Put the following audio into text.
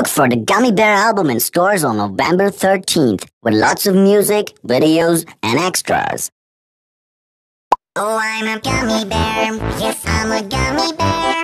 Look for the Gummy Bear album in stores on November 13th with lots of music, videos, and extras. Oh, I'm a gummy bear. Yes, I'm a gummy bear.